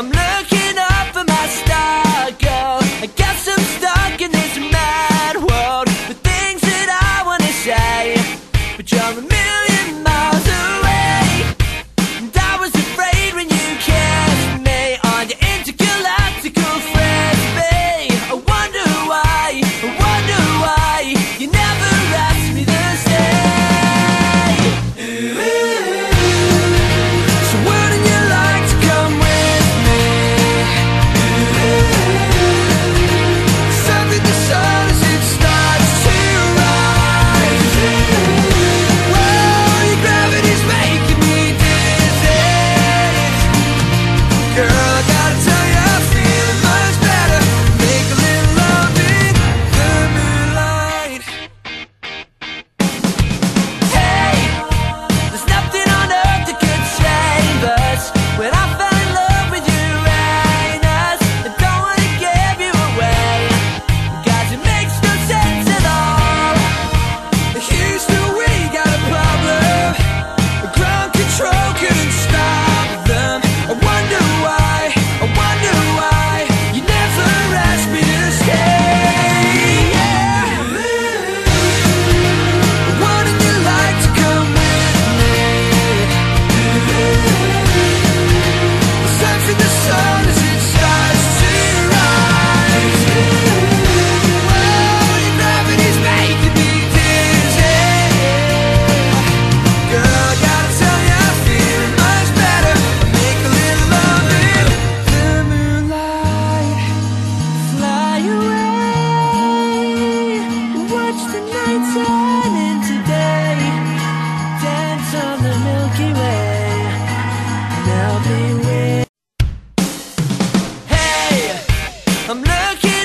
I'm looking up for my star girl. I got I'm stuck in this mad world with things that I wanna say, but you're a million miles. girl Hey, I'm looking